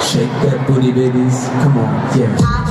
Shake that booty, babies. Come on, yeah.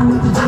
I'm